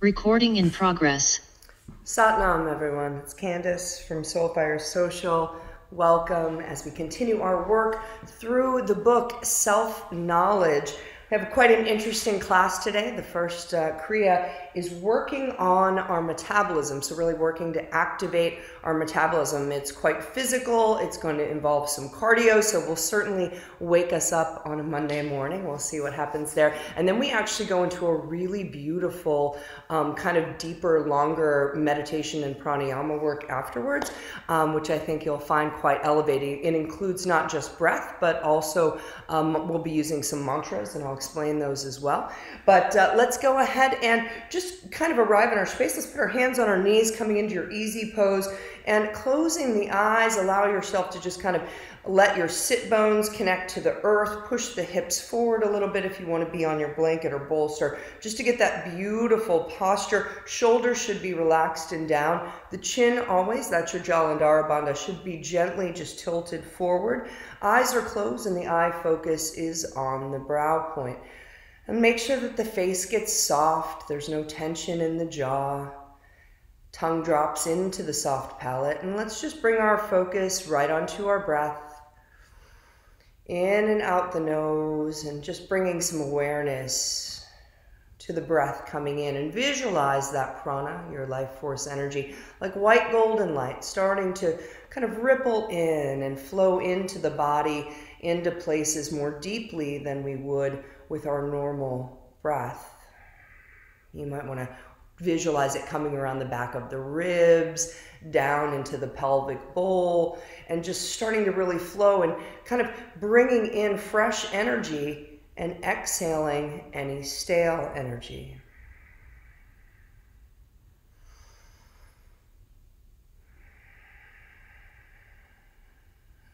Recording in progress. Satnam, everyone. It's Candace from Soulfire Social. Welcome as we continue our work through the book Self Knowledge. We have quite an interesting class today. The first uh, Kriya is working on our metabolism, so really working to activate our metabolism. It's quite physical, it's going to involve some cardio, so will certainly wake us up on a Monday morning. We'll see what happens there. And then we actually go into a really beautiful, um, kind of deeper, longer meditation and pranayama work afterwards, um, which I think you'll find quite elevating. It includes not just breath, but also um, we'll be using some mantras, and I'll explain those as well. But uh, let's go ahead and just kind of arrive in our space. Let's put our hands on our knees, coming into your easy pose and closing the eyes. Allow yourself to just kind of let your sit bones connect to the earth. Push the hips forward a little bit if you want to be on your blanket or bolster, just to get that beautiful posture. Shoulders should be relaxed and down. The chin always, that's your Jalandhara Bandha, should be gently just tilted forward. Eyes are closed and the eye focus is on the brow point. And make sure that the face gets soft. There's no tension in the jaw. Tongue drops into the soft palate. And let's just bring our focus right onto our breath. In and out the nose, and just bringing some awareness to the breath coming in. And visualize that prana, your life force energy, like white golden light, starting to kind of ripple in and flow into the body, into places more deeply than we would with our normal breath. You might want to visualize it coming around the back of the ribs, down into the pelvic bowl, and just starting to really flow and kind of bringing in fresh energy and exhaling any stale energy.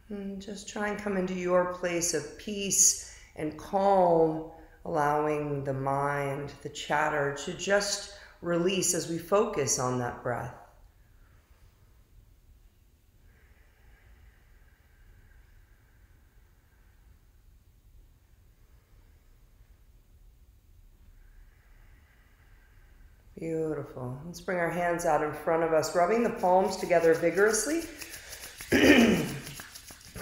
And just try and come into your place of peace and calm, allowing the mind, the chatter to just release as we focus on that breath. Beautiful. Let's bring our hands out in front of us, rubbing the palms together vigorously.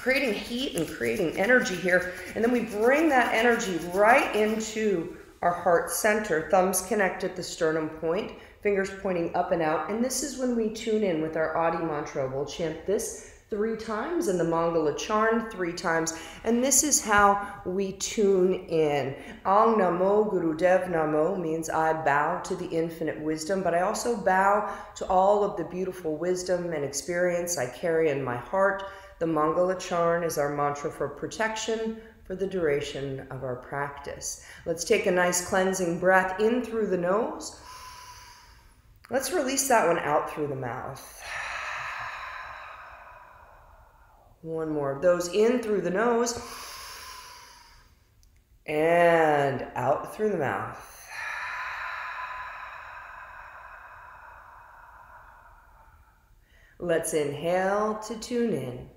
Creating heat and creating energy here. And then we bring that energy right into our heart center, thumbs connect at the sternum point, fingers pointing up and out. And this is when we tune in with our Adi mantra. We'll chant this three times and the Mangala Charn three times. And this is how we tune in. Ong Namo Guru Dev Namo means I bow to the infinite wisdom, but I also bow to all of the beautiful wisdom and experience I carry in my heart. The Mangala Charn is our mantra for protection, for the duration of our practice. Let's take a nice cleansing breath in through the nose. Let's release that one out through the mouth. One more of those in through the nose and out through the mouth. Let's inhale to tune in.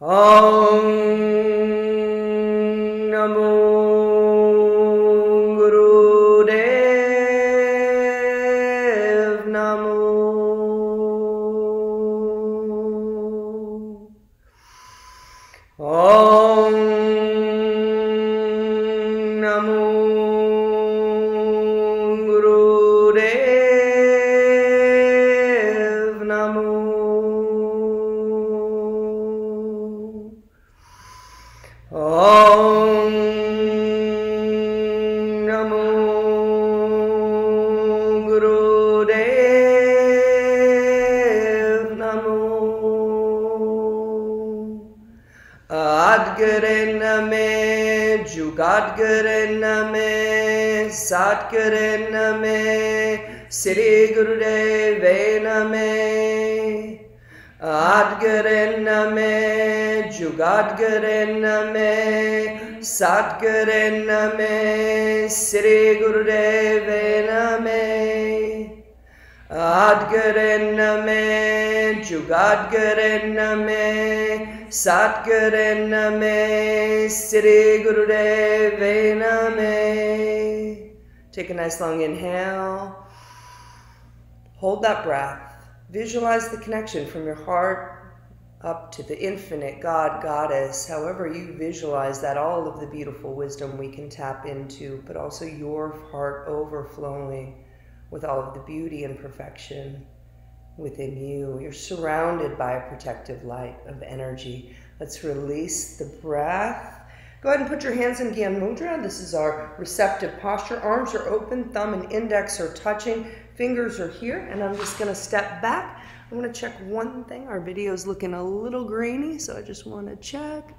Om Namo nice long inhale. Hold that breath. Visualize the connection from your heart up to the infinite God, Goddess, however you visualize that, all of the beautiful wisdom we can tap into, but also your heart overflowing with all of the beauty and perfection within you. You're surrounded by a protective light of energy. Let's release the breath. Go ahead and put your hands in Gyan Mudra. This is our receptive posture. Arms are open, thumb and index are touching, fingers are here, and I'm just gonna step back. I wanna check one thing. Our video is looking a little grainy, so I just wanna check.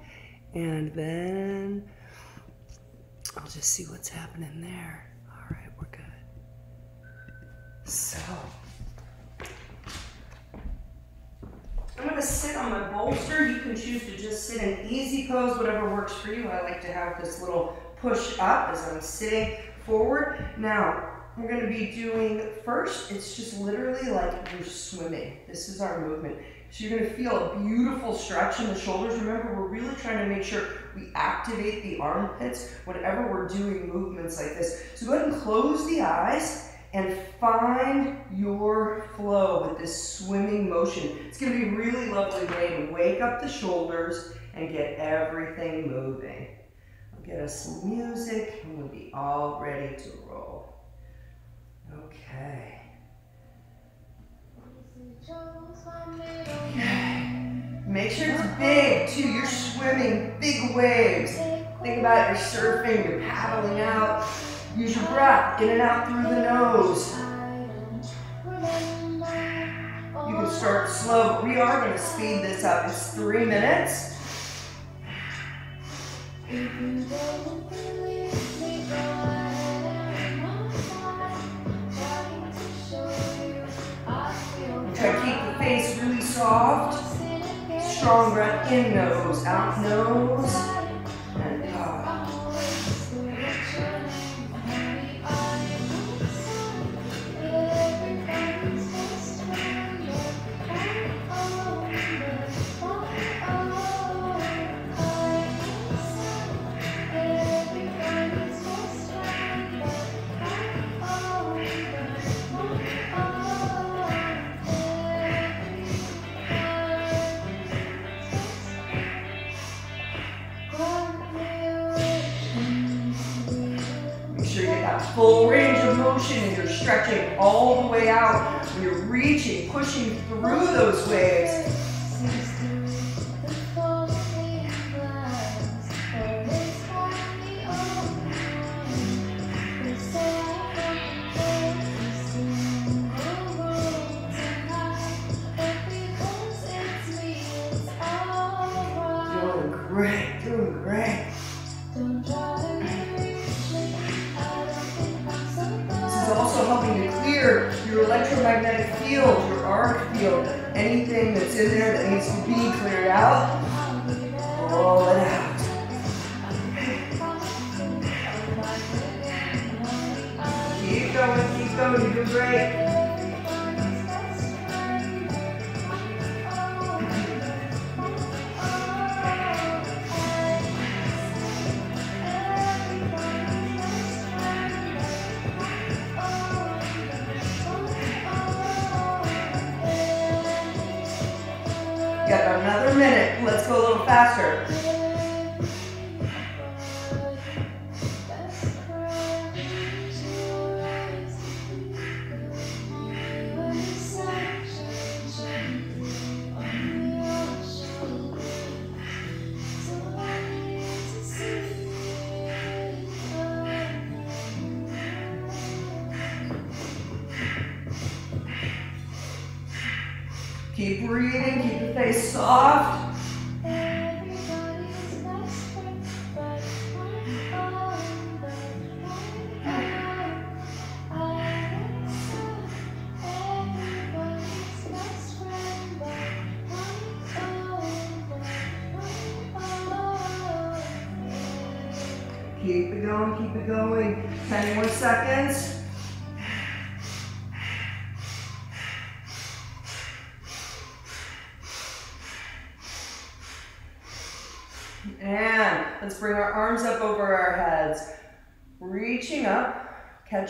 And then I'll just see what's happening there. All right, we're good. So, I'm gonna sit on my bolster. You can choose to just sit in easy pose, whatever works for you. I like to have this little push up as I'm sitting forward. Now, we're gonna be doing first, it's just literally like you're swimming. This is our movement. So you're gonna feel a beautiful stretch in the shoulders. Remember, we're really trying to make sure we activate the armpits whenever we're doing movements like this. So go ahead and close the eyes and find your flow with this swimming motion. It's going to be a really lovely way to wake up the shoulders and get everything moving. I'll get us some music and we'll be all ready to roll. Okay. Okay. Make sure it's big too. You're swimming big waves. Think about it, you're surfing, you're paddling out. Use your breath in and out through the nose. You can start slow. We are going to speed this up. It's three minutes. Try to keep the face really soft. Strong breath in nose, out nose, and out. Stretching all the way out. You're reaching, pushing through those waves.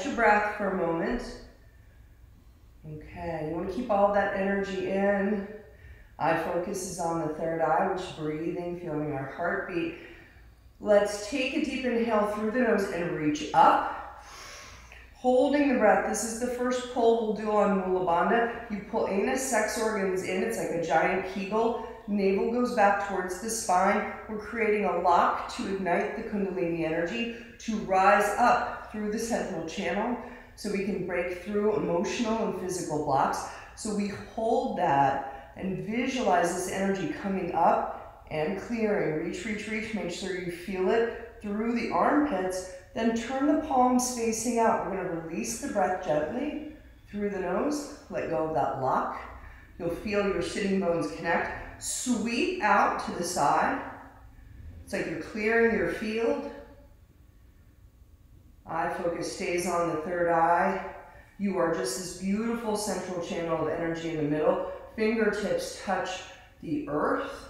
Catch your breath for a moment. Okay, you want to keep all that energy in. Eye focus is on the third eye, which is breathing, feeling our heartbeat. Let's take a deep inhale through the nose and reach up. Holding the breath. This is the first pull we'll do on Mula Bandha. You pull anus, sex organs in. It's like a giant kegel. Navel goes back towards the spine. We're creating a lock to ignite the Kundalini energy to rise up through the central channel so we can break through emotional and physical blocks. So we hold that and visualize this energy coming up and clearing. Reach, reach, reach. Make sure you feel it through the armpits. Then turn the palms facing out. We're going to release the breath gently through the nose. Let go of that lock. You'll feel your sitting bones connect. Sweep out to the side. It's like you're clearing your field. Eye focus stays on the third eye. You are just this beautiful central channel of energy in the middle. Fingertips touch the earth.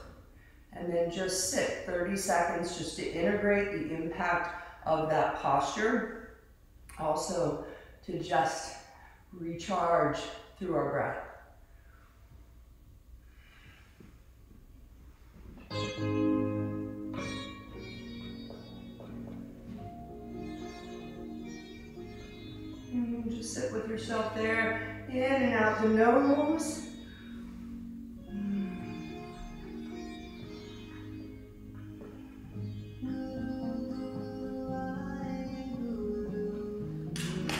And then just sit 30 seconds just to integrate the impact of that posture. Also to just recharge through our breath. Mm, just sit with yourself there. In and out the nose. Mm.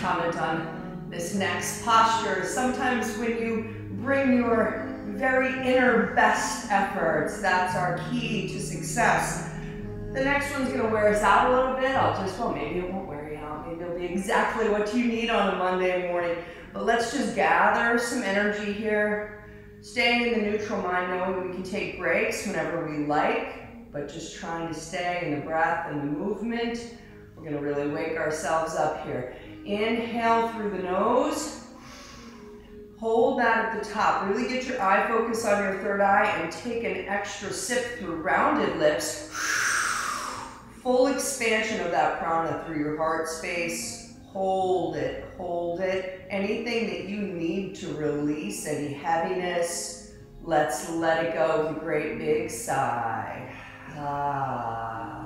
Comment on this next posture. Sometimes when you bring your very inner best efforts, that's our key to success. The next one's gonna wear us out a little bit. I'll just, well, maybe it won't wear you out. Maybe it'll be exactly what you need on a Monday morning. But let's just gather some energy here. Staying in the neutral mind, knowing we can take breaks whenever we like, but just trying to stay in the breath and the movement. We're gonna really wake ourselves up here. Inhale through the nose. Hold that at the top. Really get your eye focus on your third eye and take an extra sip through rounded lips. Full expansion of that prana through your heart space. Hold it, hold it. Anything that you need to release, any heaviness, let's let it go with a great big sigh. Ah.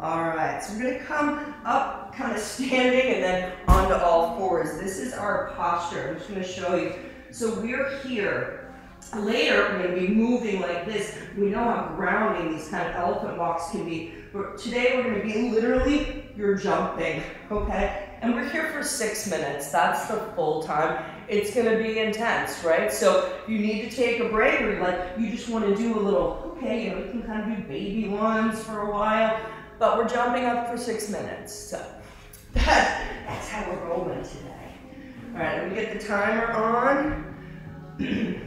All right, so we're gonna come up, kind of standing, and then onto all fours. This is our posture. I'm just gonna show you. So we're here. Later, we're gonna be moving like this. We know how grounding these kind of elephant walks can be. But today, we're gonna be literally, you're jumping, okay? And we're here for six minutes. That's the full time. It's gonna be intense, right? So you need to take a break or like, you just wanna do a little, okay, you know, you can kind of do baby ones for a while but we're jumping up for six minutes. So that, that's how we're rolling today. All right, let me get the timer on.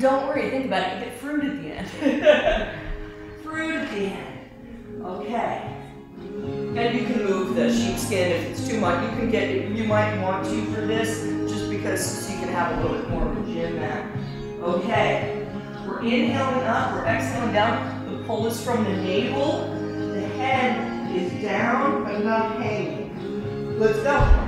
Don't worry, think about it. You get fruit at the end. fruit at the end. Okay. And you can move the sheepskin if it's too much. You can get you might want to for this, just because so you can have a little bit more of a gym mat. Okay. We're inhaling up, we're exhaling down. The pull is from the navel head is down but not hanging. Let's go.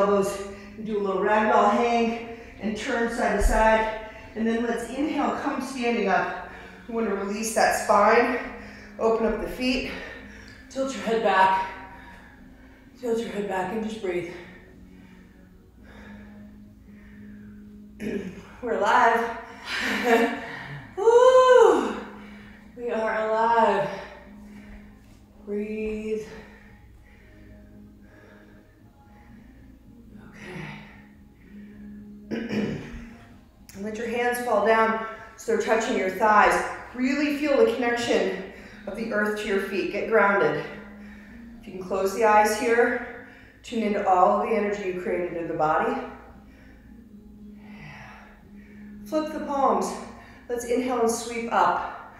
elbows, do a little ragdoll hang and turn side to side. And then let's inhale, come standing up. We want to release that spine, open up the feet, tilt your head back, tilt your head back and just breathe. We're alive. We are alive. Breathe. Let your hands fall down so they're touching your thighs. Really feel the connection of the earth to your feet. Get grounded. If you can close the eyes here, tune into all of the energy you created in the body. Flip the palms. Let's inhale and sweep up.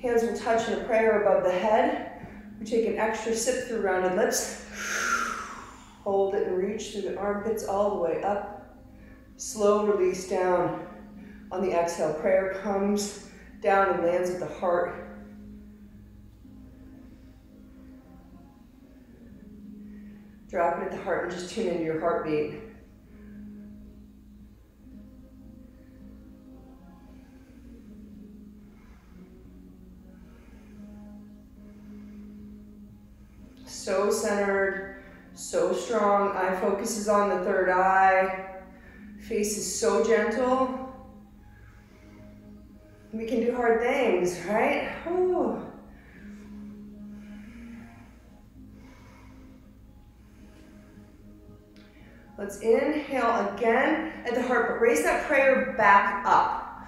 Hands will touch in a prayer above the head. We take an extra sip through rounded lips. Hold it and reach through the armpits all the way up. Slow release down. On the exhale, prayer comes down and lands at the heart. Drop it at the heart and just tune into your heartbeat. So centered, so strong. Eye focuses on the third eye. Face is so gentle. We can do hard things, right? Ooh. Let's inhale again at the heart, but raise that prayer back up.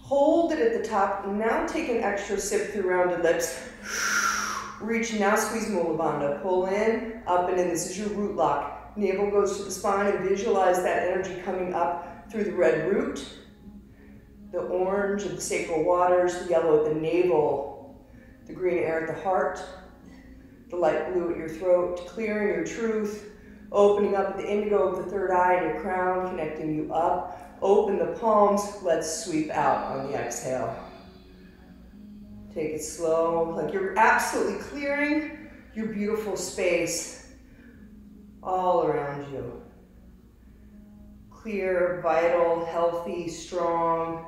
Hold it at the top. Now take an extra sip through rounded lips. Reach, now squeeze Mula Bandha. Pull in, up and in. This is your root lock. Navel goes to the spine and visualize that energy coming up through the red root, the orange of the sacral waters, the yellow at the navel, the green air at the heart, the light blue at your throat, clearing your truth, opening up the indigo of the third eye and your crown, connecting you up. Open the palms, let's sweep out on the exhale. Take it slow, like you're absolutely clearing your beautiful space all around you. Clear, vital, healthy, strong.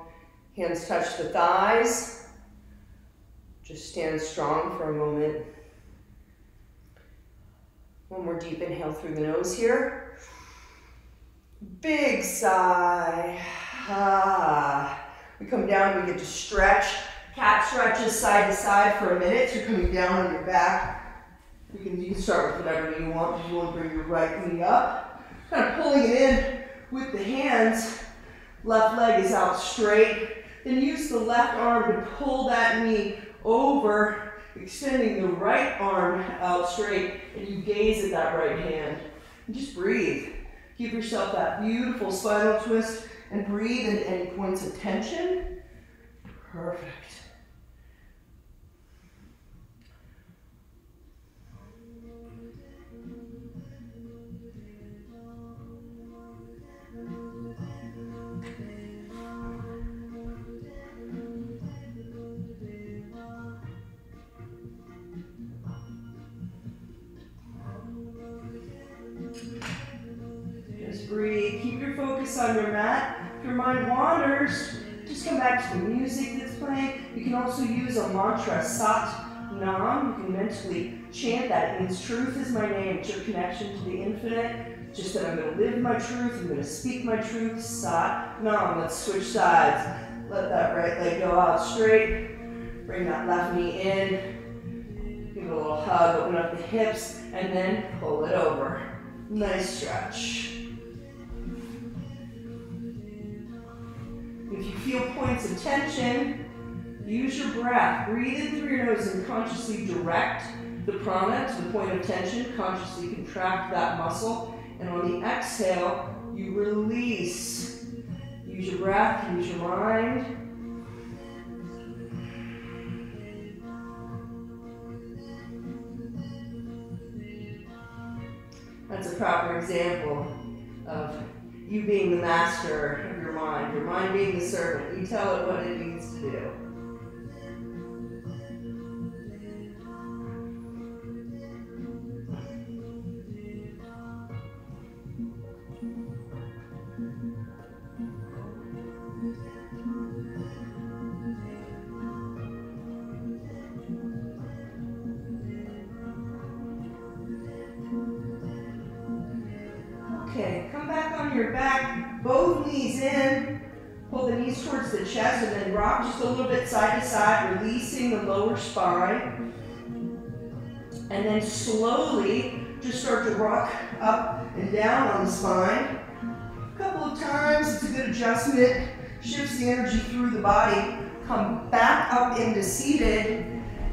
Hands touch the thighs. Just stand strong for a moment. One more deep inhale through the nose here. Big sigh. Ah. We come down, we get to stretch Cat stretches side to side for a minute. So you're coming down on your back. You can, you start with whatever you want. You want to bring your right knee up. Kind of pulling it in with the hands. Left leg is out straight. Then use the left arm to pull that knee over, extending the right arm out straight, and you gaze at that right hand. And just breathe. Give yourself that beautiful spinal twist and breathe into any points of tension. Perfect. On your mat. If your mind wanders, just come back to the music that's playing. You can also use a mantra, Sat Nam. You can mentally chant that. It means truth is my name. It's your connection to the infinite. Just that I'm going to live my truth. I'm going to speak my truth. Sat Nam. Let's switch sides. Let that right leg go out straight. Bring that left knee in. Give it a little hug. Open up the hips. And then pull it over. Nice stretch. Feel points of tension, use your breath. Breathe in through your nose and consciously direct the prana to the point of tension. Consciously contract that muscle. And on the exhale, you release. Use your breath, use your mind. That's a proper example of you being the master of your mind, your mind being the servant. You tell it what it needs to do. Spine. And then slowly just start to rock up and down on the spine. A couple of times, it's a good adjustment. Shifts the energy through the body. Come back up into seated.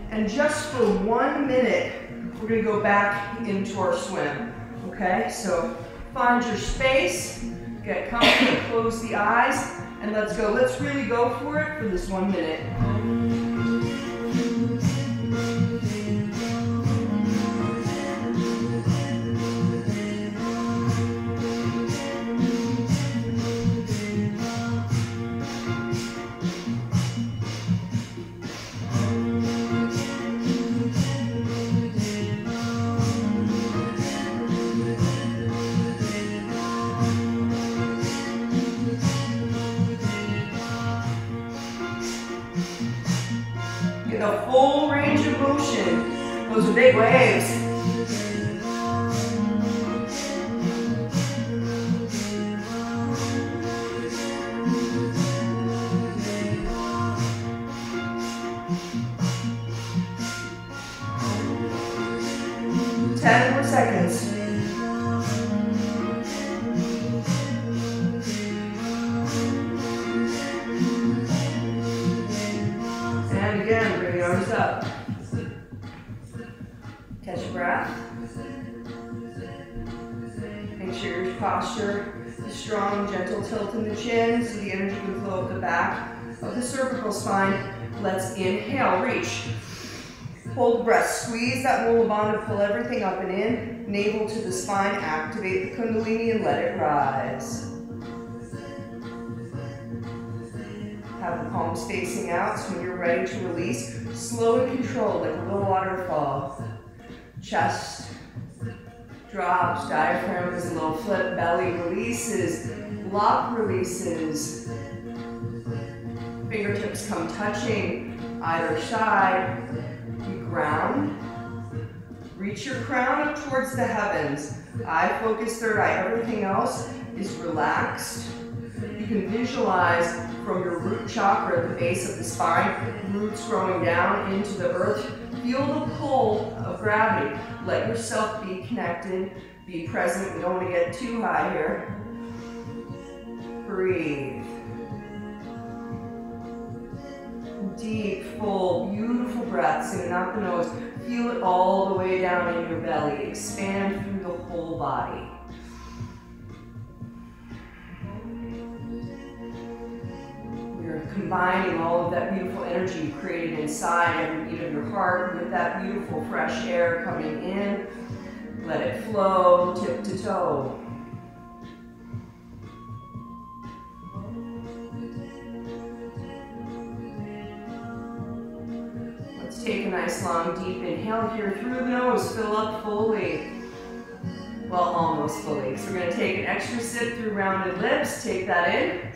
And just for one minute, we're gonna go back into our swim. Okay, so find your space, get comfortable, close the eyes, and let's go. Let's really go for it for this one minute. Up and in. Navel to the spine, activate the Kundalini and let it rise. Have the palms facing out so when you're ready to release, slow and controlled like a little waterfall. Chest drops, diaphragm is a little flip, belly releases, lock releases. Fingertips come touching either side. You ground. Reach your crown up towards the heavens. Eye focus, third eye. Everything else is relaxed. You can visualize from your root chakra at the base of the spine, roots growing down into the earth, Feel the pull of gravity. Let yourself be connected, be present. We don't want to get too high here. Breathe. Deep, full, beautiful breaths in and out the nose. Feel it all the way down in your belly. Expand through the whole body. We're combining all of that beautiful energy you created inside every beat of your heart with that beautiful fresh air coming in. Let it flow tip to toe. Take a nice long deep inhale here through the nose, fill up fully. Well, almost fully. So we're going to take an extra sip through rounded lips. Take that in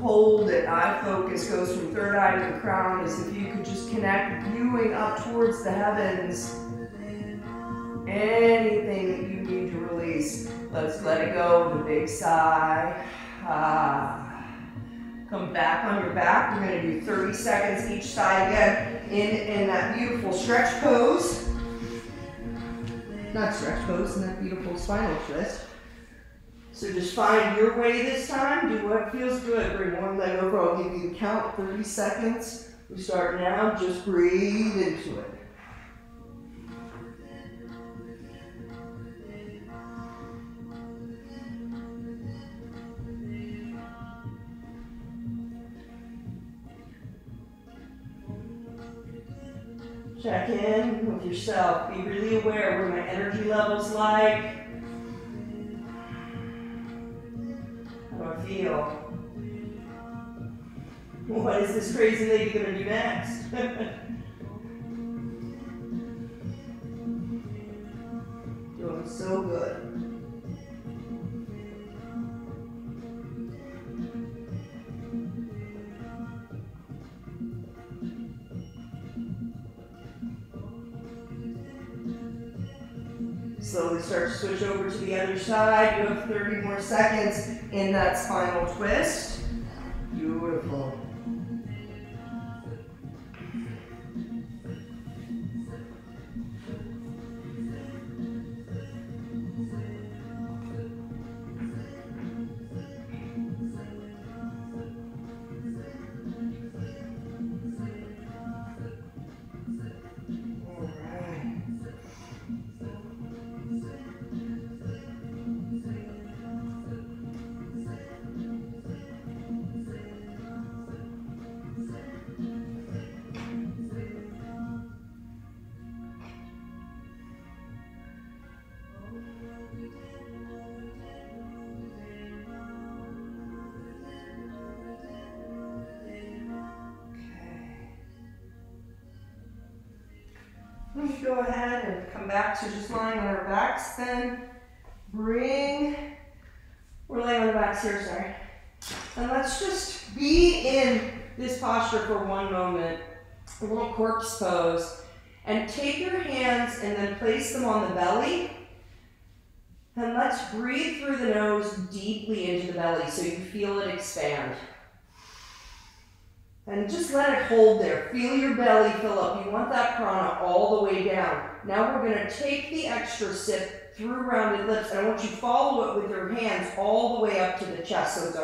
hold it. Eye focus goes from third eye to the crown as if you could just connect, viewing up towards the heavens. Anything that you need to release, let's let it go with a big sigh. Ah. Come back on your back. We're going to do 30 seconds each side again in, in that beautiful stretch pose. Not stretch pose, in that beautiful spinal twist. So just find your way this time. Do what feels good. Bring one leg over. I'll give you a count, 30 seconds. We start now. Just breathe into it. Check in with yourself. Be really aware of what my energy level's like. How I feel. What is this crazy lady going to do next? Doing so good. Slowly start to switch over to the other side. You have 30 more seconds in that spinal twist. Beautiful. Let me go ahead and come back to just lying on our backs then. Bring, we're laying on the backs here, sorry. And let's just be in this posture for one moment, a little corpse pose. And take your hands and then place them on the belly. And let's breathe through the nose deeply into the belly so you feel it expand. And just let it hold there. Feel your belly fill up. You want that prana all the way down. Now we're going to take the extra sip through rounded lips, and I want you to follow it with your hands all the way up to the chest. So it's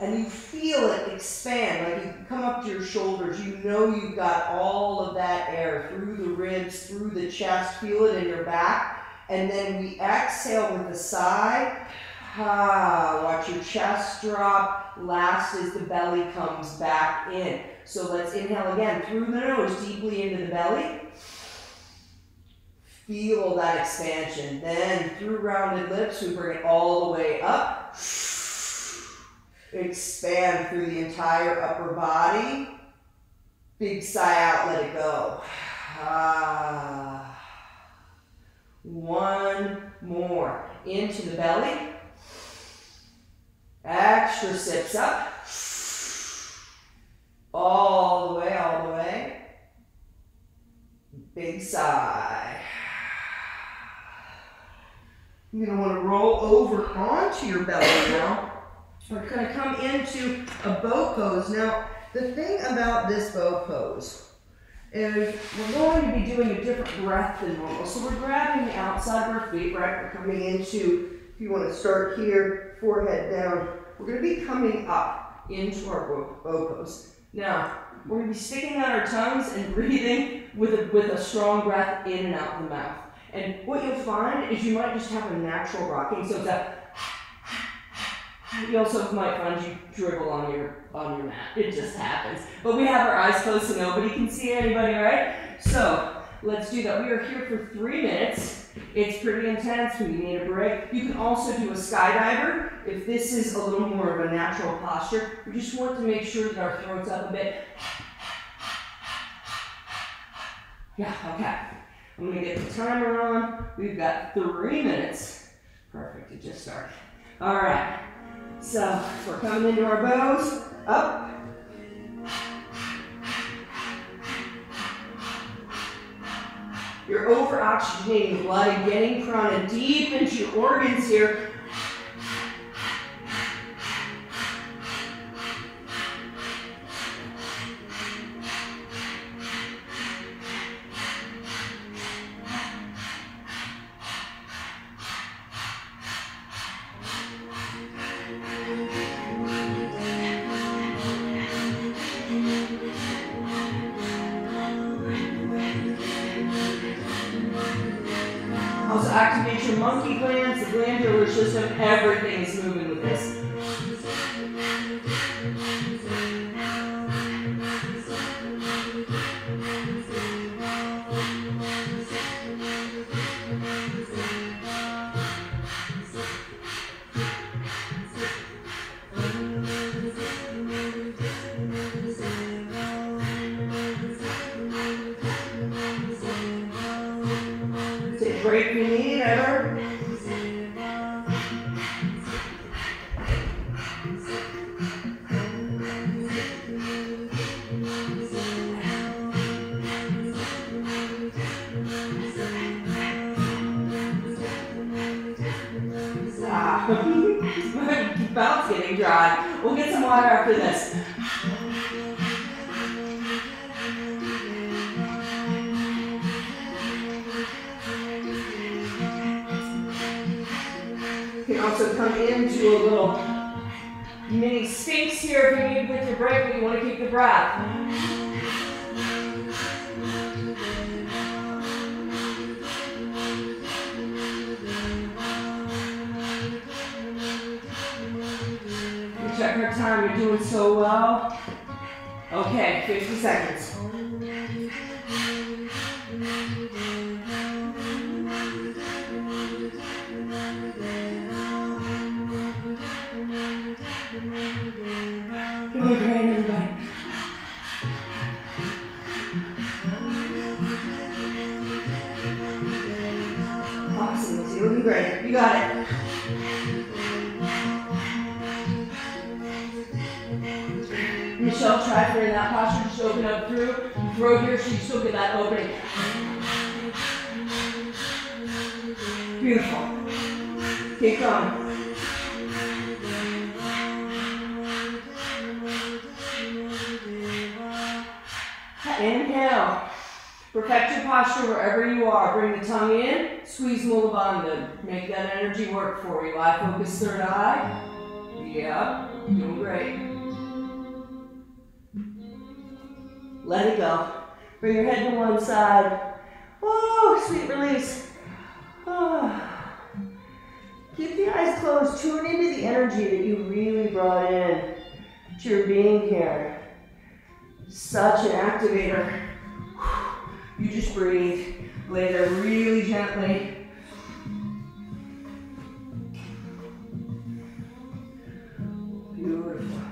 a and you feel it expand, like you come up to your shoulders. You know you've got all of that air through the ribs, through the chest. Feel it in your back. And then we exhale with a sigh. Ah, watch your chest drop. Last as the belly comes back in. So let's inhale again through the nose, deeply into the belly. Feel that expansion. Then through rounded lips, we bring it all the way up. Expand through the entire upper body. Big sigh out, let it go. Ah. One more. Into the belly. Extra sips up. All the way, all the way. Big sigh. You're going to want to roll over onto your belly now. We're going to come into a bow pose. Now, the thing about this bow pose is we're going to be doing a different breath than normal. So we're grabbing the outside of our feet, right? We're coming into, you want to start here, forehead down, we're going to be coming up into our bow pose. Now, we're going to be sticking out our tongues and breathing with a, with a strong breath in and out of the mouth. And what you'll find is you might just have a natural rocking. So a you also might find you dribble on your on your mat. It just happens. But we have our eyes closed so nobody can see anybody, right? So let's do that. We are here for three minutes. It's pretty intense. We need a break. You can also do a skydiver if this is a little more of a natural posture. We just want to make sure that our throat's up a bit. Yeah, okay. I'm gonna get the timer on. We've got three minutes. Perfect, it just started. All right. So we're coming into our bows, up. You're over oxygenating blood and getting prana deep into your organs here. That posture, just open up through. throw here so you still get that opening. Beautiful. Keep going. Inhale. Perfect your posture wherever you are. Bring the tongue in. Squeeze Mula Bandha. Make that energy work for you. Eye focus, third eye. Yeah, doing great. Let it go. Bring your head to one side. Oh, sweet release. Oh. Keep the eyes closed. Tune into the energy that you really brought in to your being here. Such an activator. You just breathe. Lay there really gently. Catch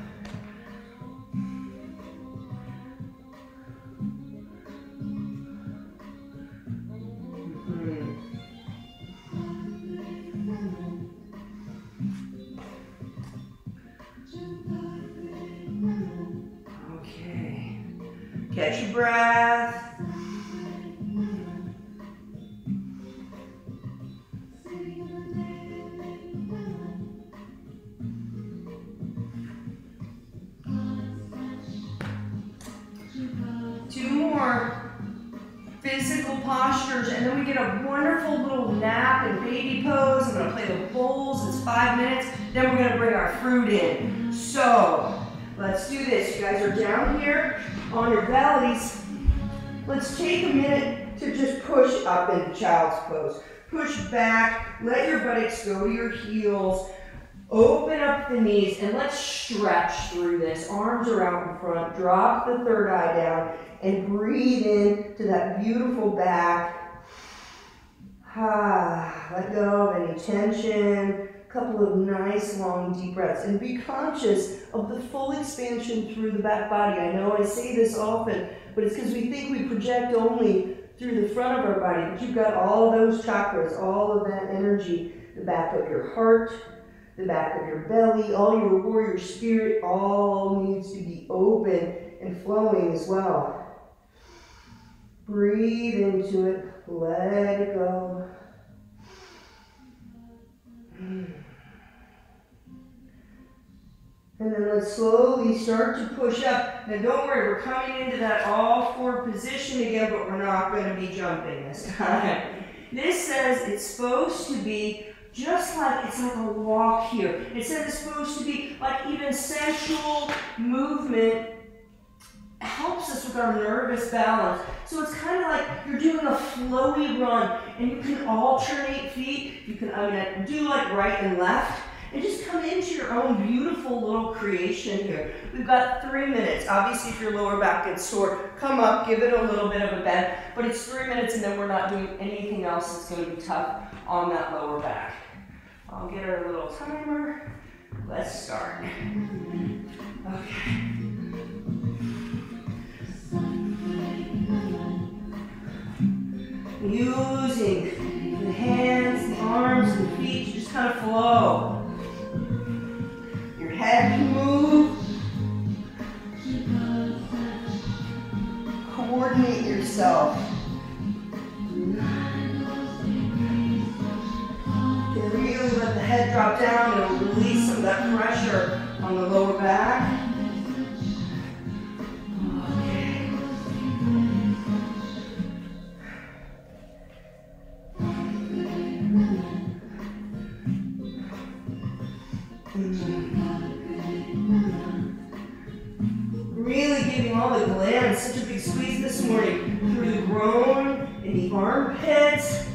breath. Two more physical postures, and then we get a wonderful little nap and baby pose. I'm gonna play the bowls, it's five minutes. Then we're gonna bring our fruit in. So, let's do this. You guys are down here on your bellies, let's take a minute to just push up into child's pose. Push back, let your buttocks go to your heels, open up the knees, and let's stretch through this. Arms are out in front, drop the third eye down, and breathe in to that beautiful back. Ah, let go of any tension couple of nice long deep breaths and be conscious of the full expansion through the back body. I know I say this often, but it's because we think we project only through the front of our body, but you've got all those chakras, all of that energy, the back of your heart, the back of your belly, all your warrior spirit, all needs to be open and flowing as well. Breathe into it, let it go. And then let's slowly start to push up. Now don't worry, we're coming into that all four position again, but we're not going to be jumping this time. this says it's supposed to be just like it's like a walk here. It says it's supposed to be like even sensual movement helps us with our nervous balance. So it's kind of like you're doing a flowy run and you can alternate feet. You can I mean, do like right and left and just come into your own beautiful little creation here. We've got three minutes. Obviously, if your lower back gets sore, come up, give it a little bit of a bend, but it's three minutes and then we're not doing anything else that's going to be tough on that lower back. I'll get our little timer. Let's start. Okay. Using the hands, the arms, and the feet to just kind of flow head can move. Coordinate yourself. You can really let the head drop. down, it'll release some of that pressure on the lower back. The such a big squeeze this morning through the groin and the armpits.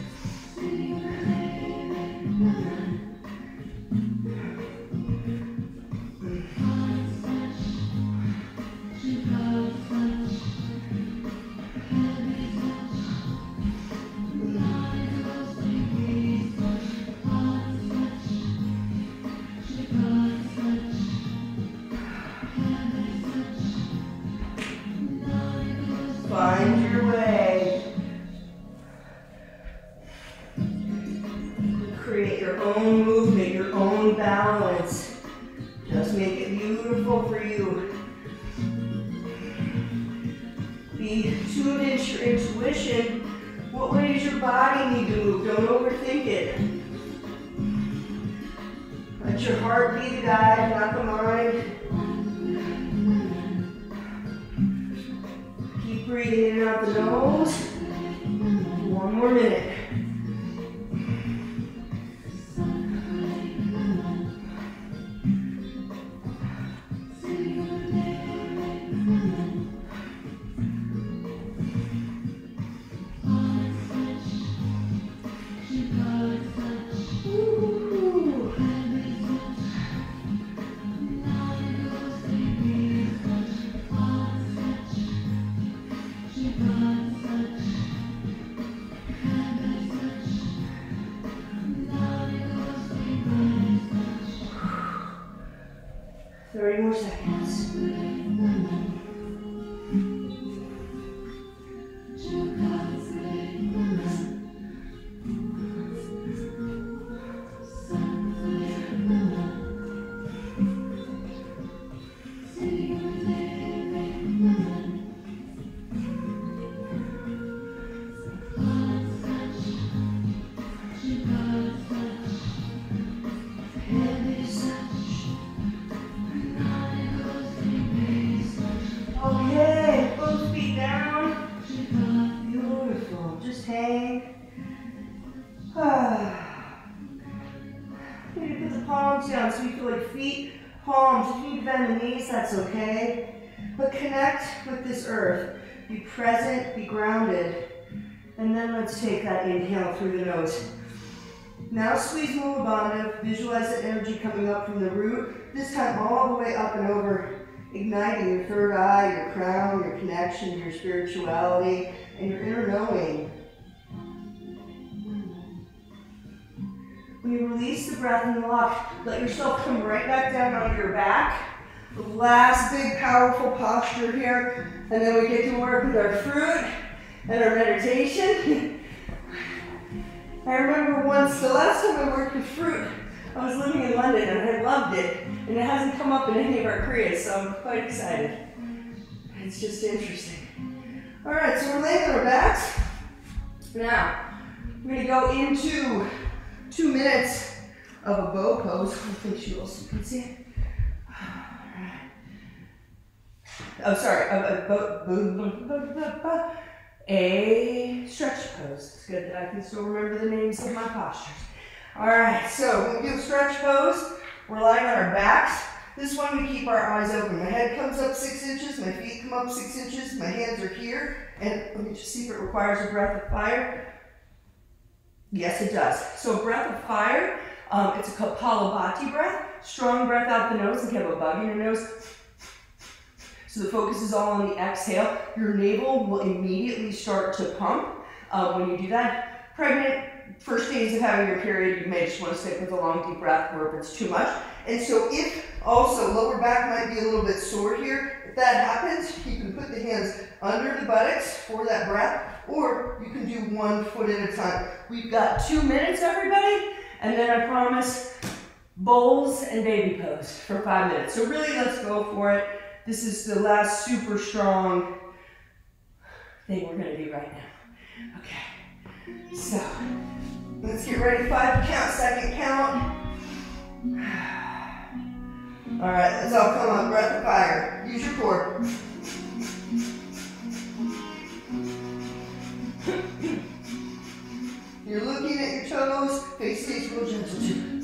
The breath and lock, let yourself come right back down on your back. Last big powerful posture here, and then we get to work with our fruit and our meditation. I remember once, the last time I worked with fruit, I was living in London and I loved it. And it hasn't come up in any of our Kriyas, so I'm quite excited. It's just interesting. All right, so we're laying on our backs. Now, we're gonna go into two minutes of a bow pose. I think you also can see it. Oh, sorry, a, a, a stretch pose. It's good that I can still remember the names of my postures. All right, so we do a stretch pose, we're lying on our backs. This one we keep our eyes open. My head comes up six inches, my feet come up six inches, my hands are here, and let me just see if it requires a breath of fire. Yes, it does. So breath of fire, um, it's a Kapalabhati breath. Strong breath out the nose, like you have a bug in your nose. So the focus is all on the exhale. Your navel will immediately start to pump uh, when you do that. Pregnant, first days of having your period, you may just want to stick with a long deep breath or if it's too much. And so if also lower back might be a little bit sore here, if that happens, you can put the hands under the buttocks for that breath, or you can do one foot at a time. We've got two minutes, everybody, and then I promise bowls and baby pose for five minutes. So really let's go for it. This is the last super strong thing we're gonna do right now. Okay, so let's get ready. Five count, second count. All right, let's all come up, breath of fire. Use your core. You're looking at your toes, face stage motion.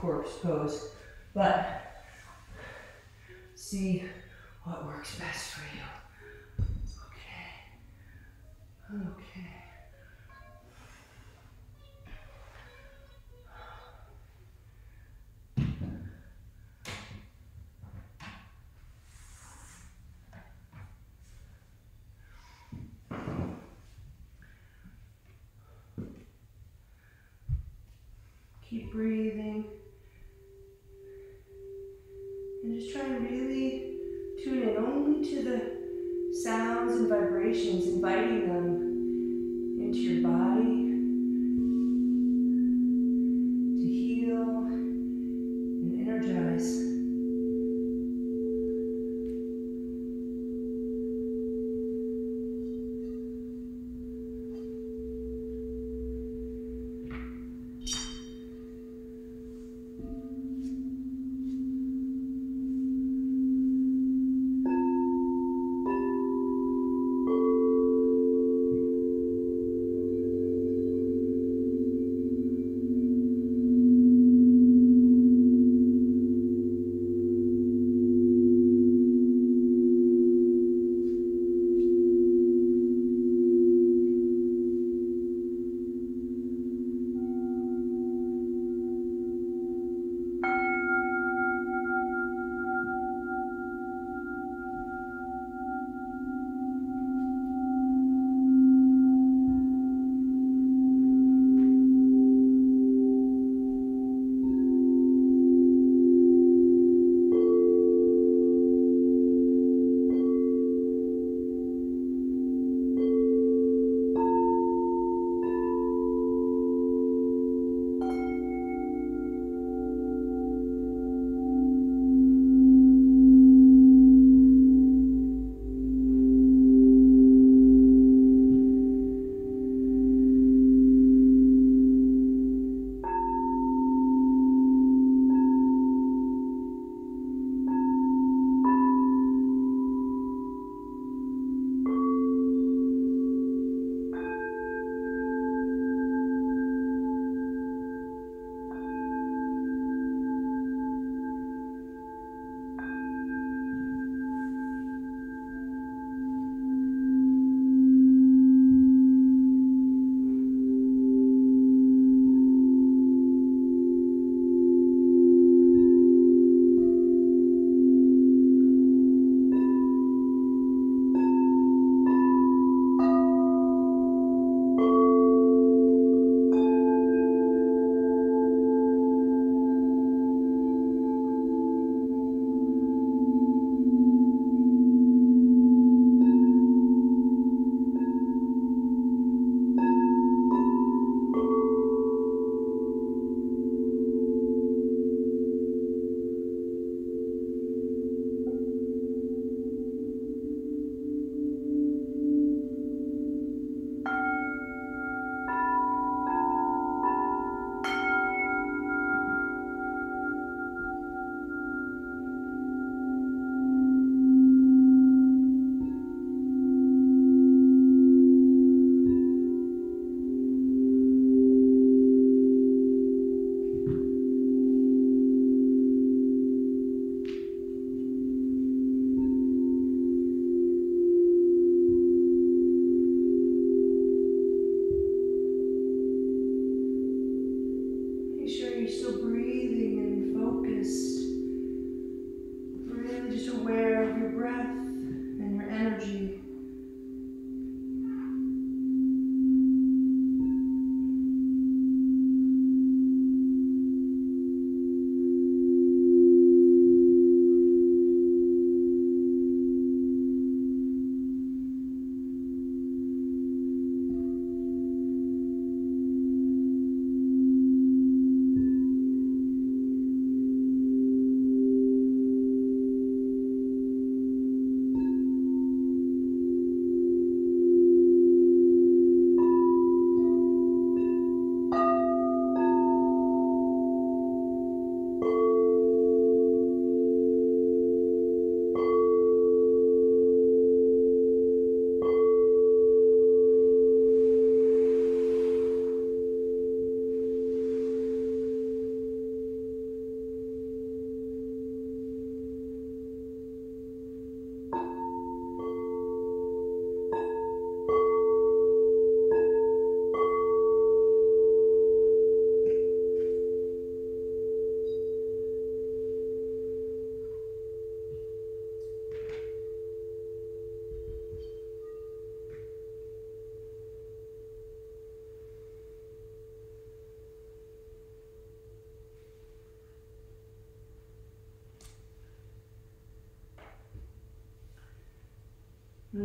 corpse pose, but see what works best for you. Okay. Okay. Keep breathing.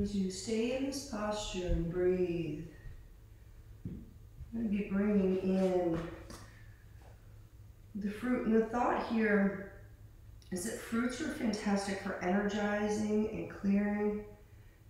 As you stay in this posture and breathe, I'm going to be bringing in the fruit. And the thought here is that fruits are fantastic for energizing and clearing,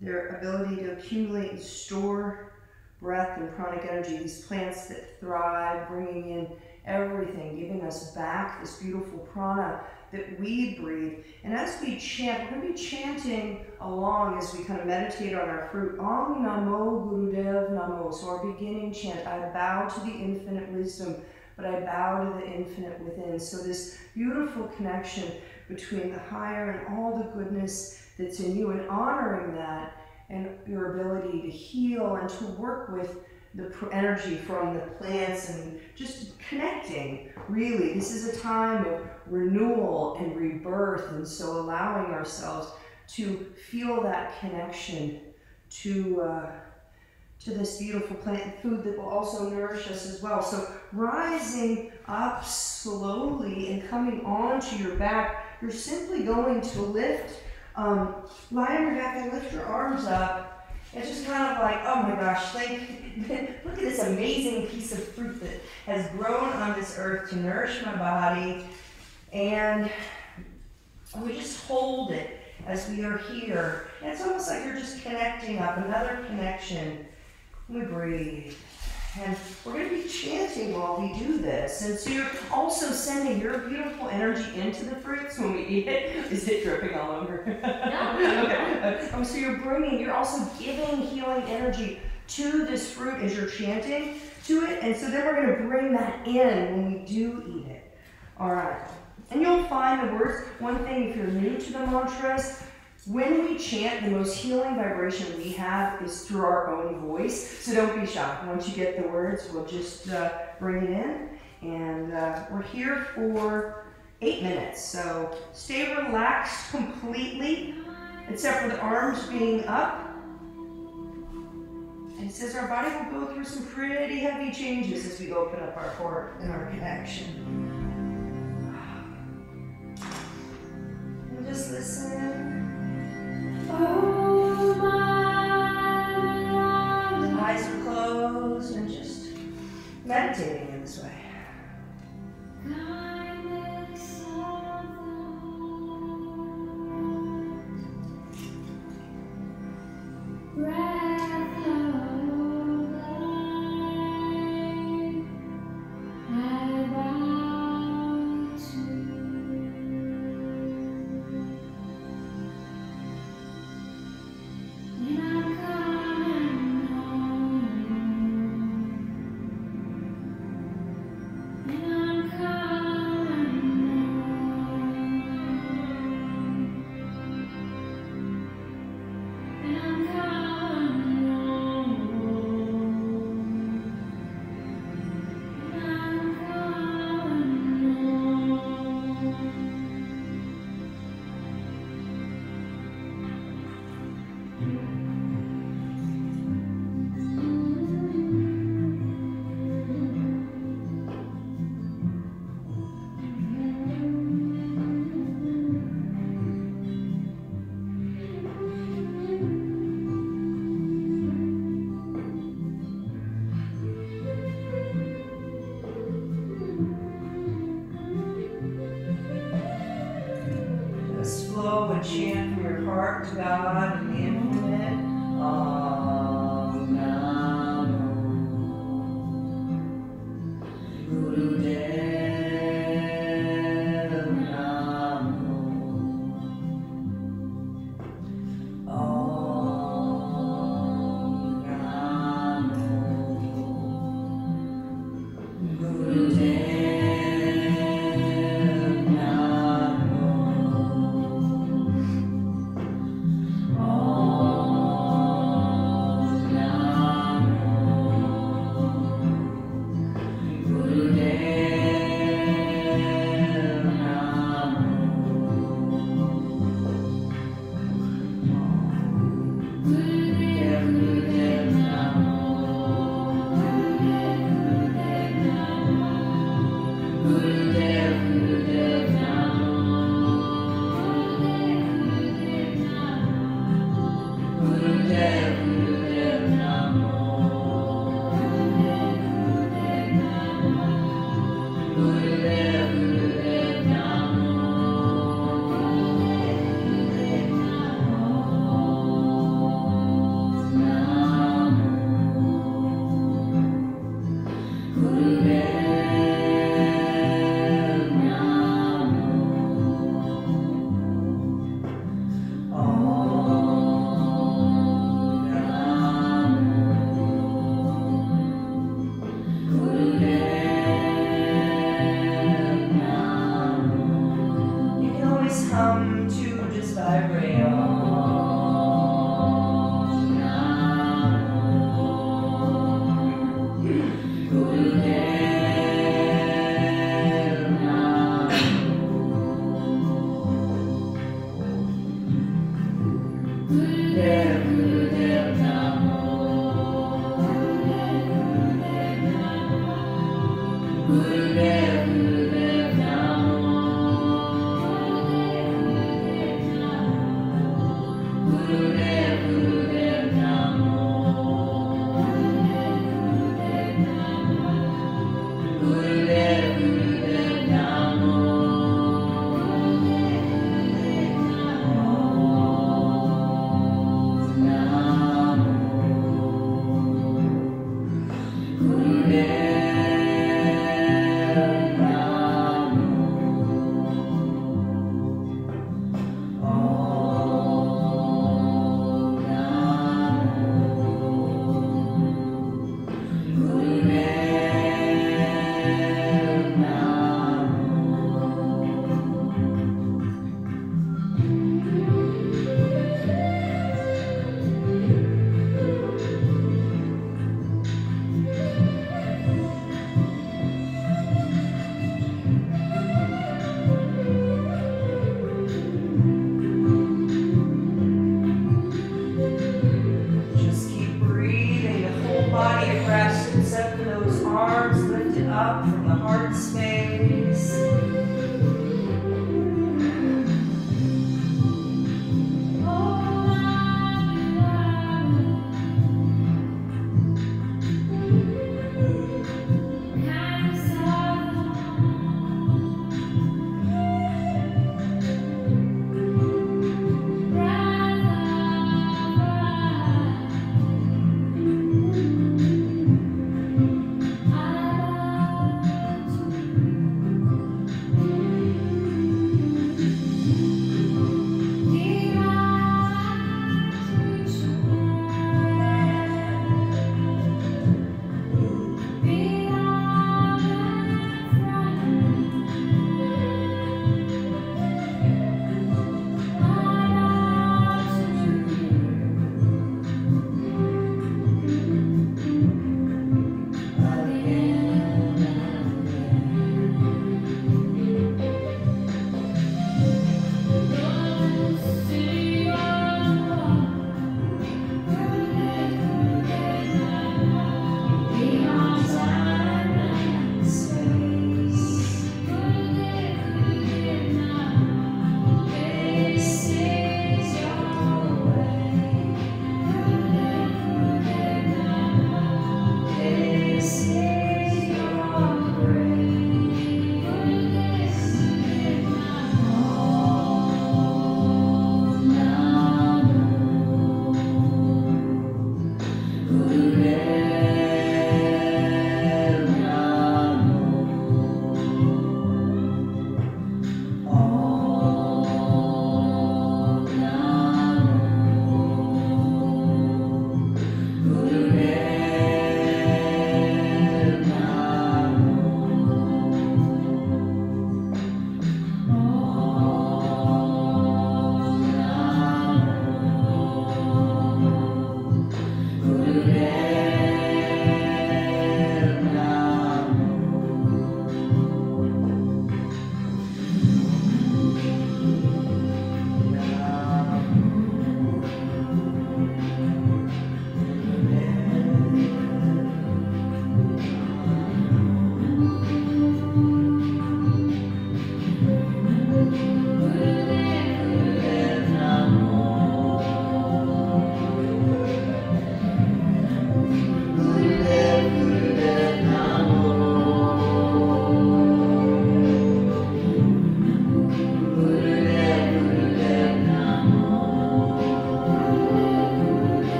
their ability to accumulate and store breath and pranic energy. These plants that thrive, bringing in everything, giving us back this beautiful prana that we breathe. And as we chant, we're going to be chanting along as we kind of meditate on our fruit. Ong Namo Gurudev Namo. So our beginning chant, I bow to the infinite wisdom, but I bow to the infinite within. So this beautiful connection between the higher and all the goodness that's in you and honoring that and your ability to heal and to work with the energy from the plants and just connecting really. This is a time of renewal and rebirth and so allowing ourselves to feel that connection to uh, to this beautiful plant food that will also nourish us as well. So rising up slowly and coming onto your back you're simply going to lift um, lie on your back and lift your arms up it's just kind of like, oh my gosh, thank, look at this amazing piece of fruit that has grown on this earth to nourish my body. And we just hold it as we are here. And it's almost like you're just connecting up, another connection. We breathe. And we're going to be chanting while we do this. And so you're also sending your beautiful energy into the fruits when we eat it. Is it dripping all over? No. okay. Um, so you're bringing, you're also giving healing energy to this fruit as you're chanting to it. And so then we're going to bring that in when we do eat it. All right. And you'll find the words. One thing, if you're new to the mantras, when we chant, the most healing vibration we have is through our own voice. So don't be shocked. Once you get the words, we'll just uh, bring it in. And uh, we're here for eight minutes. So stay relaxed completely, except for the arms being up. And it says our body will go through some pretty heavy changes as we open up our heart and our connection. And just listen. Eyes are closed and just meditating in this way.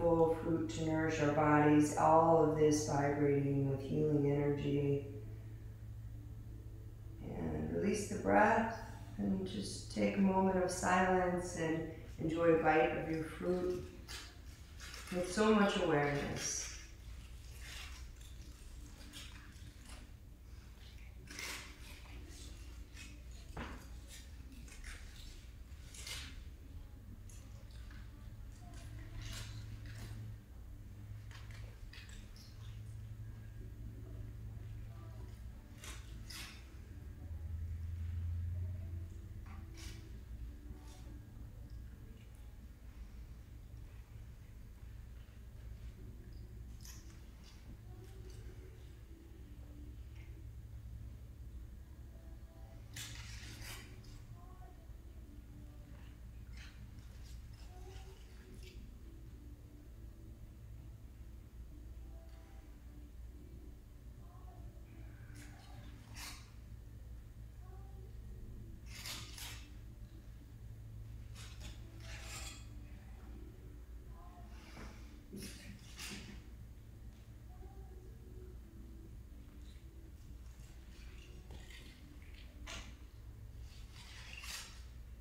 Beautiful fruit to nourish our bodies. All of this vibrating with healing energy. And release the breath and just take a moment of silence and enjoy a bite of your fruit with so much awareness.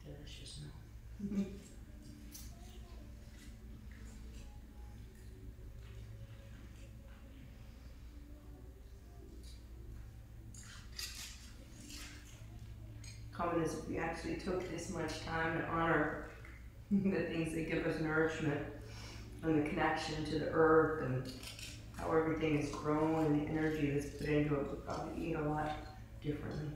Delicious now. Common is if we actually took this much time to honor the things that give us nourishment and the connection to the earth and how everything is grown and the energy that's put into it, we'd probably eat a lot differently.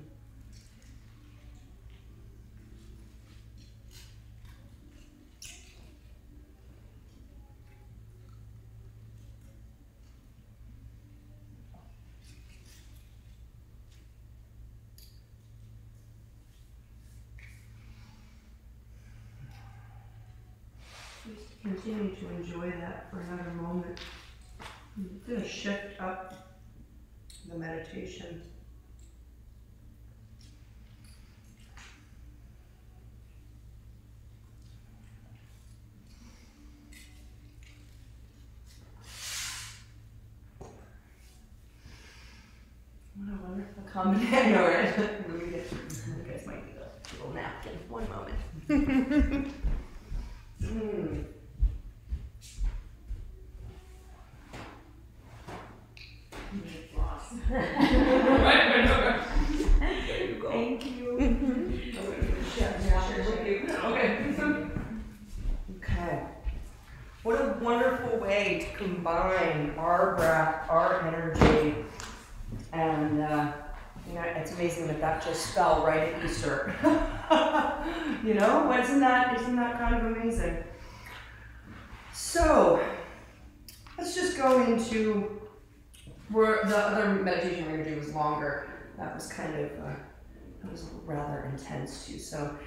Just continue to enjoy that for another moment. I'm gonna shift up the meditation. What a wonderful combination. I? Let me get, you guys might need a little napkin. One moment. Mm. Thank you. Okay. What a wonderful way to combine our breath, our energy, and uh, you know, it's amazing that that just fell right at Easter. you know, isn't that isn't that kind of amazing? So let's just go into where the other meditation we're gonna do was longer. That was kind of uh, that was rather intense too. So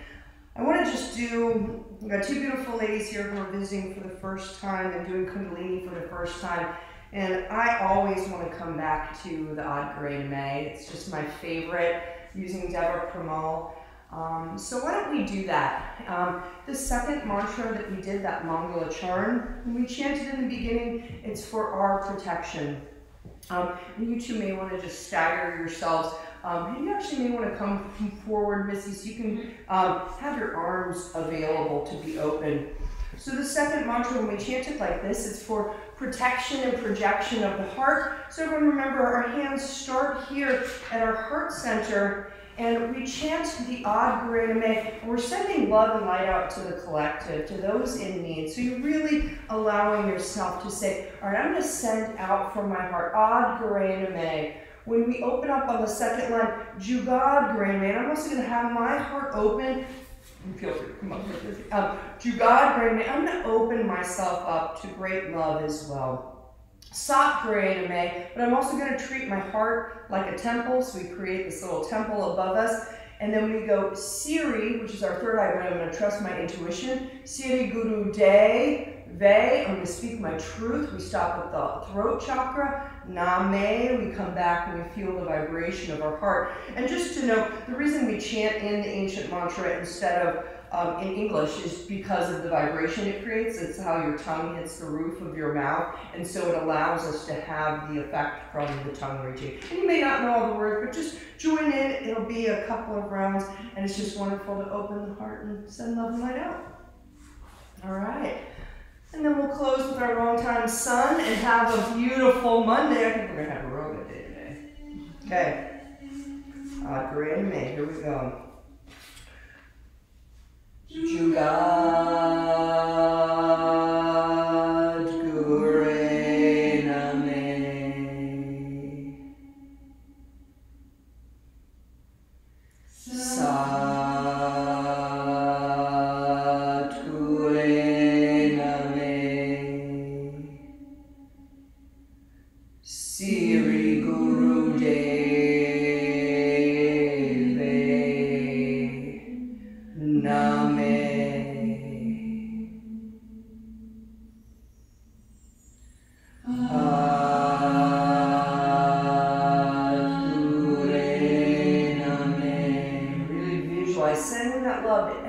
I want to just do. We've got two beautiful ladies here who are visiting for the first time and doing Kundalini for the first time. And I always want to come back to the Aad Guray Nameh. It's just my favorite using Deborah Pramal. Um, so why don't we do that? Um, the second mantra that we did, that Mangala Charan, when we chanted in the beginning, it's for our protection. Um, and you two may want to just stagger yourselves. Um, and you actually may want to come forward, Missy, so you can um, have your arms available to be open. So the second mantra, when we chant it like this, it's for protection and projection of the heart. So everyone remember, our hands start here at our heart center, and we chant the Aad Guray Nameh, and we're sending love and light out to the collective, to those in need. So you're really allowing yourself to say, all right, I'm going to send out from my heart, Aad Guray Nameh. When we open up on the second line, Jugaad Guray Nameh, I'm also going to have my heart open feel free to come this. Um, Jugaad Guray Nameh, I'm going to open myself up to great love as well. Sat Guray Nameh, but I'm also going to treat my heart like a temple, so we create this little temple above us. And then we go Siri, which is our third eye, but I'm going to trust my intuition. Siri Guru De, Ve, I'm going to speak my truth. We stop at the throat chakra. Name, we come back and we feel the vibration of our heart. And just to know, the reason we chant in the ancient mantra instead of um, in English is because of the vibration it creates. It's how your tongue hits the roof of your mouth, and so it allows us to have the effect from the tongue reaching. And you may not know all the words, but just join in. It'll be a couple of rounds, and it's just wonderful to open the heart and send love and light out. All right. And then we'll close with our longtime sun and have a beautiful Monday. I think we're going to have a good day today. Okay. Uh, great May. Here we go. Jugat sending that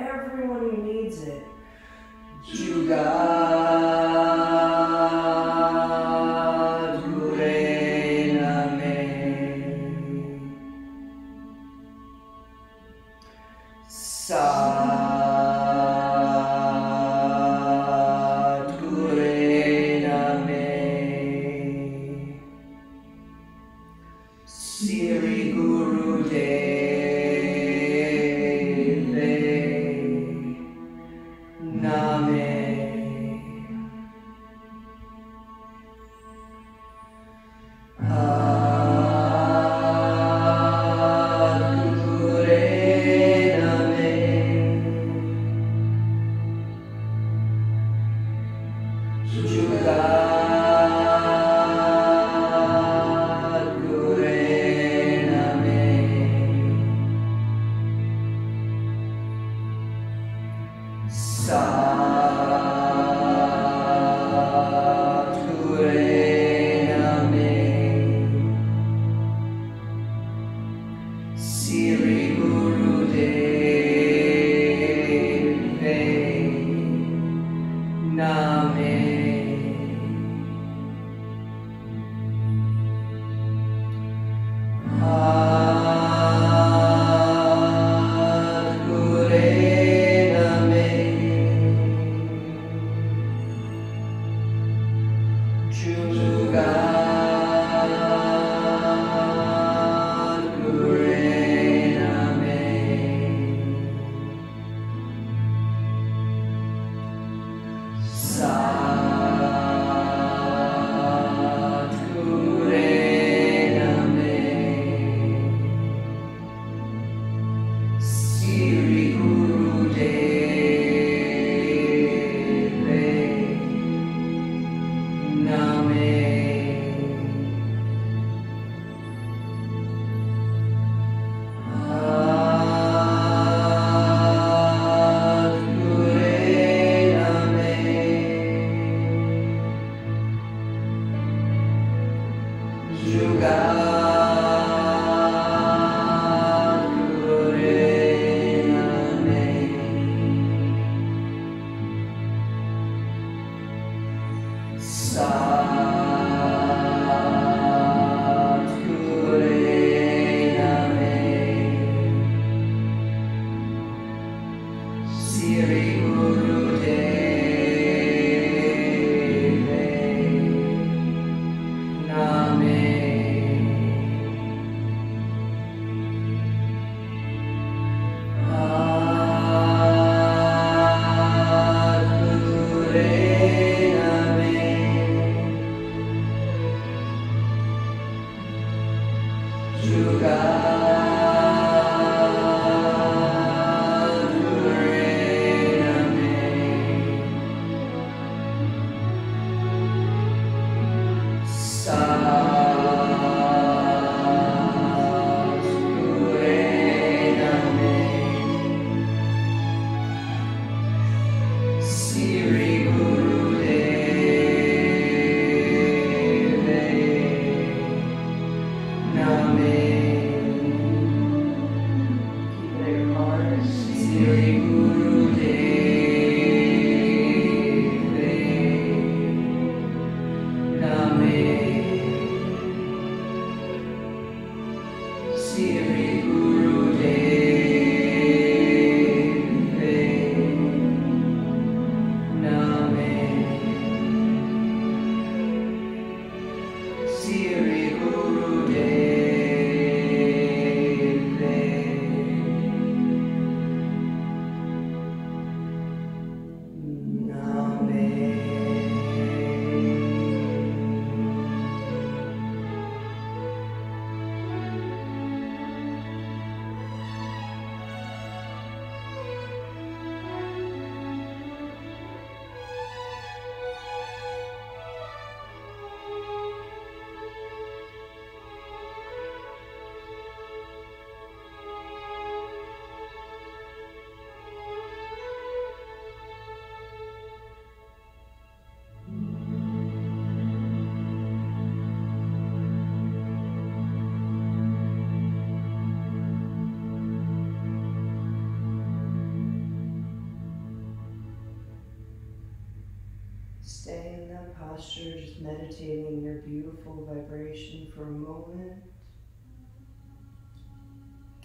posture, just meditating your beautiful vibration for a moment.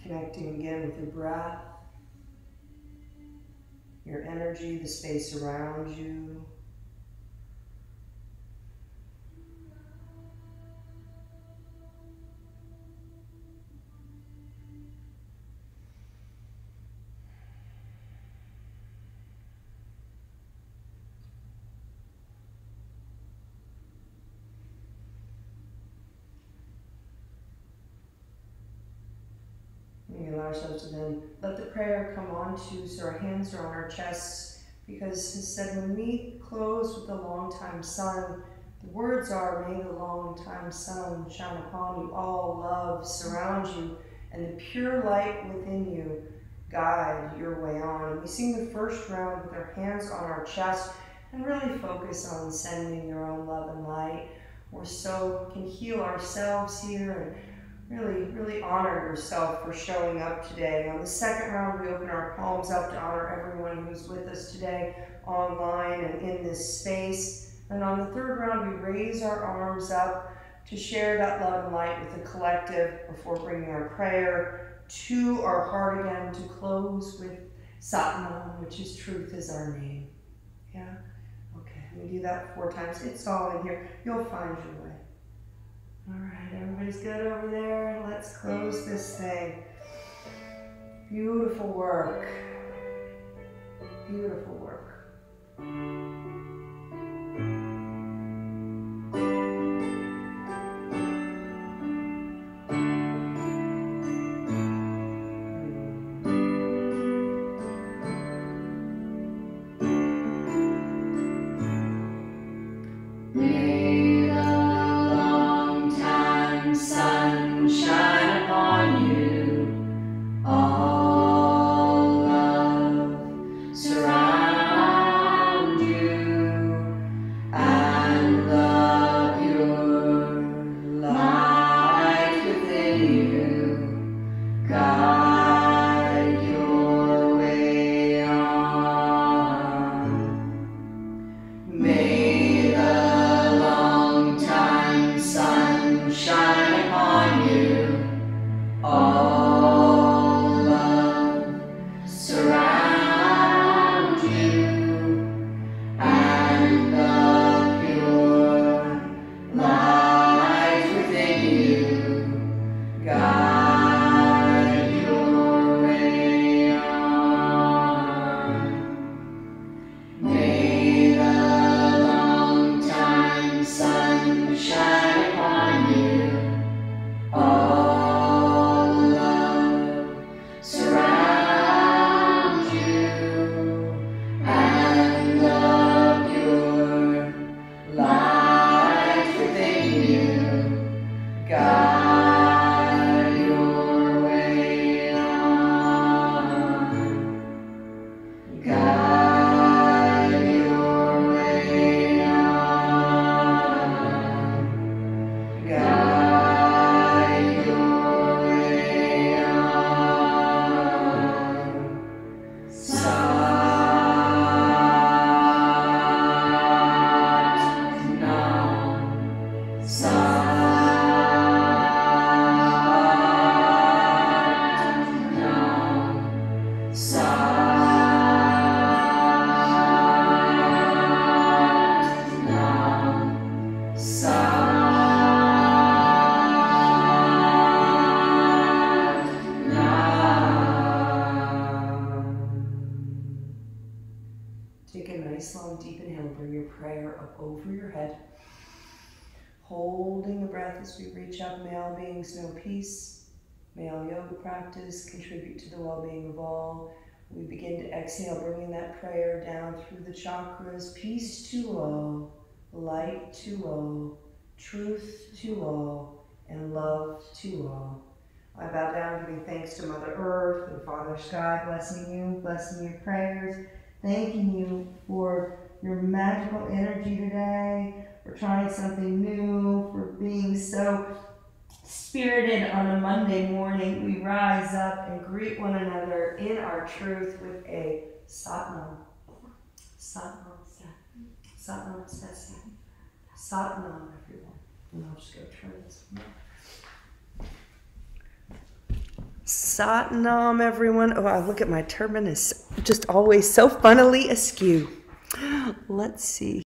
Connecting again with your breath, your energy, the space around you. Ourselves to then let the prayer come on to, so our hands are on our chests, because he said, when we close with the long time sun, the words are, may the long time sun shine upon you, all love surround you, and the pure light within you guide your way on. We sing the first round with our hands on our chest and really focus on sending your own love and light. We're so can heal ourselves here and really, really honor yourself for showing up today. On the second round, we open our palms up to honor everyone who's with us today online and in this space. And on the third round, we raise our arms up to share that love and light with the collective before bringing our prayer to our heart again to close with Satnam, which is truth is our name. Yeah? Okay, we do that four times. It's all in here. You'll find your way. Everybody's good over there. Let's close this thing. Beautiful work. Beautiful work. Practice contribute to the well being of all. We begin to exhale, bringing that prayer down through the chakras. Peace to all, light to all, truth to all, and love to all. I bow down, giving thanks to Mother Earth and Father Sky, blessing you, blessing your prayers, thanking you for your magical energy today, for trying something new, for being so spirited on a Monday morning. We rise up and greet one another in our truth with a Satnam. Satnam, Satnam, Satnam, Satnam, everyone. And I'll just go turn this. Satnam, everyone. Oh, I look at my turban is just always so funnily askew. Let's see.